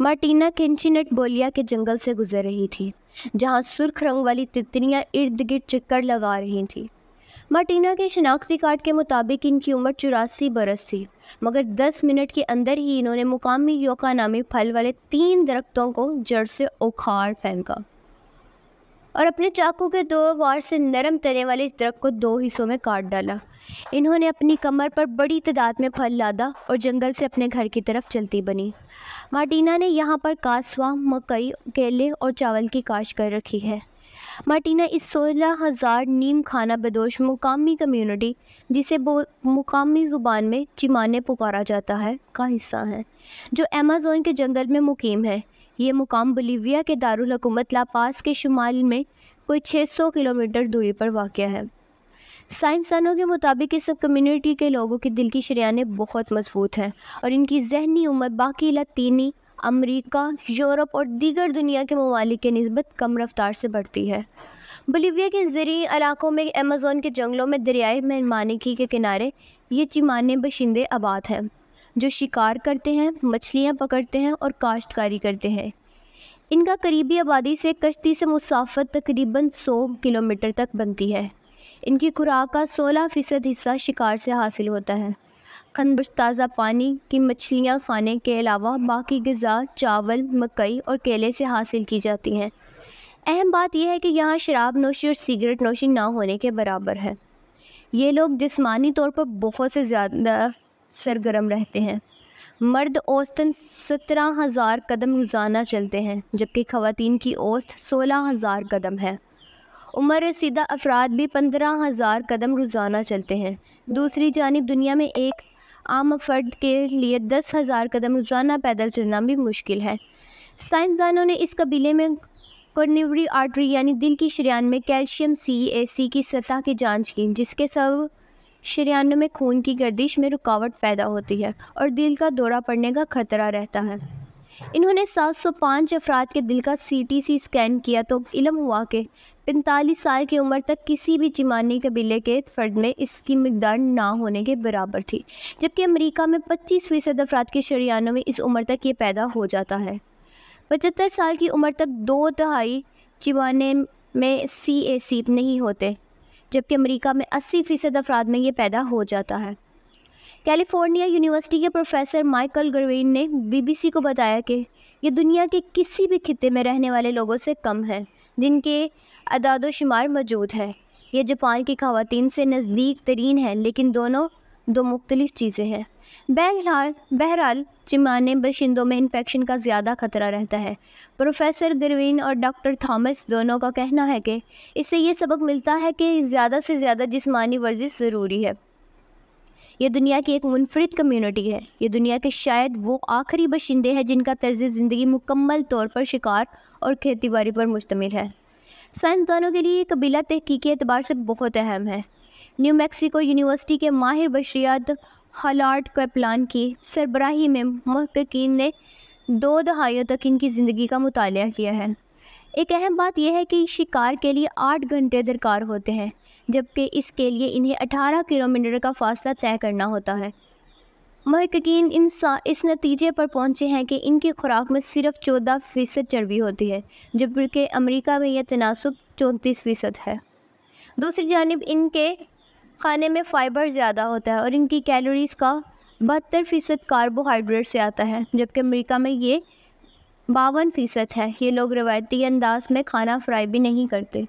Martina किंचिनट बोलिया के जंगल से गुजर रही थी, जहाँ सुर्ख रंग वाली तितनियाँ इर्द गिर्द चक्कर लगा रही थीं। मार्टिना के शनाख्ती कार्ड के मुताबिक इनकी उम्र चौरासी बरस थी, मगर 10 मिनट के अंदर ही इन्होंने मुकामी योका नामी फल वाले तीन दरख्तों को जड़ से उखाड़ फेंका। और अपने चाकू के दो वार से नरम तने वाले इस दरख्त को दो हिस्सों में काट डाला। इन्होंने अपनी कमर पर बड़ी तादाद में फल लादा और जंगल से अपने घर की तरफ़ चलती बनी। मार्टिना ने यहाँ पर कासवा, मकई, केले और चावल की काश कर रखी है। मार्टिना इस सोलह हज़ार नीम खाना बदोश मुकामी कम्युनिटी, जिसे मुकामी ज़ुबान में चिमाने पुकारा जाता है, का हिस्सा है, जो अमेज़ोन के जंगल में मुकीम है। ये मुकाम बोलीविया के दारकूमत लापास के शुमाल में कोई 600 किलोमीटर दूरी पर वाक़ है। साइंसदानों के मुताबिक इस कम्युनिटी के लोगों के दिल की शरियानें बहुत मज़बूत हैं और इनकी जहनी उम्र बाकी लतीनी, अमेरिका, यूरोप और दीगर दुनिया के ममालिक के नस्बत कम रफ्तार से बढ़ती है। बोलीविया के ज़रिए इलाकों में अमेज़ोन के जंगलों में दरियाई मेहमानिकी के किनारे ये चिमाने बशिंदे आबाद हैं। जो शिकार करते हैं, मछलियाँ पकड़ते हैं और काश्तकारी करते हैं। इनका करीबी आबादी से कश्ती से मुसाफत तकरीबन 100 किलोमीटर तक बनती है। इनकी खुराक का 16 फ़ीसद हिस्सा शिकार से हासिल होता है। खनबश ताज़ा पानी की मछलियाँ खाने के अलावा बाकी गज़ा, चावल, मकई और केले से हासिल की जाती हैं। अहम बात यह है कि यहाँ शराब नोशी और सिगरेट नोशी ना होने के बराबर है। ये लोग जिसमानी तौर पर बहुत से ज़्यादा सरगर्म रहते हैं। मर्द औसतन सत्रह हज़ार कदम रोज़ाना चलते हैं, जबकि ख़वातीन की औसत सोलह हज़ार कदम है। उम्र सीधा अफराद भी पंद्रह हज़ार कदम रोज़ाना चलते हैं। दूसरी जानब दुनिया में एक आम फ़र्द के लिए दस हज़ार कदम रोज़ाना पैदल चलना भी मुश्किल है। साइंसदानों ने इस कबीले में कॉर्निवरी आर्टरी यानी दिल की शरियान में कैल्शियम सी ए सी की सतह की जाँच की, जिसके सब शरियानों में खून की गर्दिश में रुकावट पैदा होती है और दिल का दौरा पड़ने का खतरा रहता है। इन्होंने 705 अफराद के दिल का सीटीसी स्कैन किया तो इलम हुआ कि 45 साल की उम्र तक किसी भी चिमानी कबीले के फ़र्द में इसकी मकदार ना होने के बराबर थी, जबकि अमेरिका में 25 फ़ीसद अफराद के शरियानों में इस उम्र तक ये पैदा हो जाता है। पचहत्तर साल की उम्र तक दो दहाई चिमाने में सी ए सी नहीं होते। जबकि अमेरिका में 80 फ़ीसद अफराद में ये पैदा हो जाता है। कैलिफ़ोर्निया यूनिवर्सिटी के प्रोफेसर माइकल गर्वेन ने बीबीसी को बताया कि ये दुनिया के किसी भी खत्े में रहने वाले लोगों से कम है, जिनके अदादोशुमार मौजूद है। ये जापान की खातन से नज़दीक तरीन है, लेकिन दोनों दो मुख्तलिफ़ चीज़ें हैं। बहरहाल बहरहाल, चिमाने बशिंदों में इन्फेक्शन का ज़्यादा खतरा रहता है। प्रोफेसर गिरविन और डॉक्टर थॉमस दोनों का कहना है कि इससे ये सबक मिलता है कि ज़्यादा से ज़्यादा जिसमानी वर्जिश ज़रूरी है। ये दुनिया की एक मुनफरद कम्युनिटी है। ये दुनिया के शायद वो आखिरी बशिंदे हैं जिनका तर्ज ज़िंदगी मुकम्मल तौर पर शिकार और खेती बाड़ी पर मुश्तमिल है। साइंसदानों के लिए ये कबीला तहकीकी एतबार से बहुत अहम है। न्यू मैक्सिको यूनिवर्सिटी के माहिर बशरियात हलार्ट कैपलान की सरबराही में महकिन ने दो दहाइयों तक इनकी ज़िंदगी का मुताल किया है। एक अहम बात यह है कि शिकार के लिए आठ घंटे दरकार होते हैं, जबकि इसके लिए इन्हें 18 किलोमीटर का फासला तय करना होता है। महकिन इन इस नतीजे पर पहुँचे हैं कि इनकी खुराक में सिर्फ़ चौदह फ़ीसद चर्बी होती है, जबकि अमेरिका में यह तनासब चौंतीस फ़ीसद है। दूसरी जानब इनके खाने में फ़ाइबर ज़्यादा होता है और इनकी कैलोरीज़ का बहत्तर फ़ीसद कार्बोहाइड्रेट से आता है, जबकि अमेरिका में ये बावन फ़ीसद है। ये लोग रवायती अंदाज में खाना फ्राई भी नहीं करते।